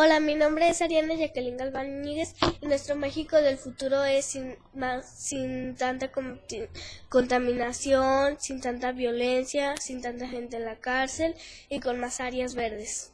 Hola, mi nombre es Ariana Jacqueline Galván y nuestro México del futuro es sin, sin tanta contaminación, sin tanta violencia, sin tanta gente en la cárcel y con más áreas verdes.